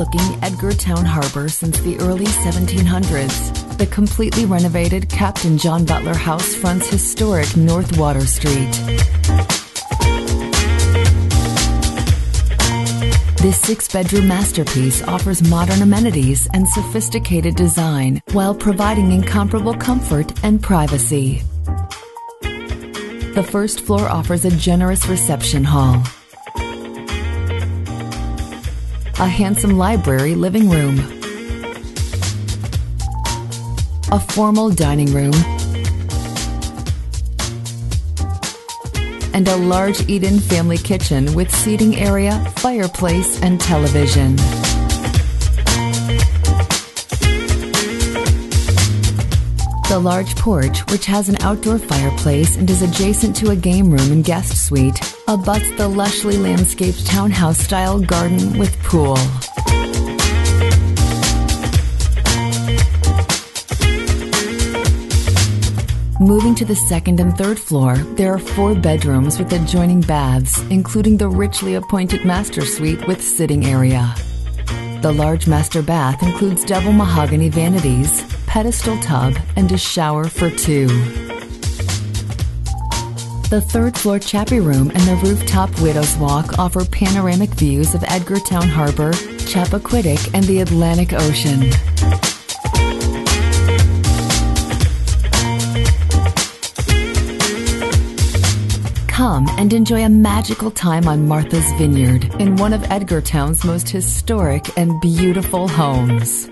overlooking Edgartown Harbor since the early 1700s. The completely renovated Captain John Butler House fronts historic North Water Street. This six bedroom masterpiece offers modern amenities and sophisticated design while providing incomparable comfort and privacy. The first floor offers a generous reception hall, a handsome library living room, a formal dining room, and a large eat-in family kitchen with seating area, fireplace, and television. The large porch, which has an outdoor fireplace and is adjacent to a game room and guest suite, abuts the lushly landscaped townhouse-style garden with pool. Moving to the second and third floor, there are four bedrooms with adjoining baths, including the richly appointed master suite with sitting area. The large master bath includes double mahogany vanities, pedestal tub, and a shower for two. The third floor Chappy room and the rooftop widow's walk offer panoramic views of Edgartown Harbor, Chappaquiddick, and the Atlantic Ocean. Come and enjoy a magical time on Martha's Vineyard in one of Edgartown's most historic and beautiful homes.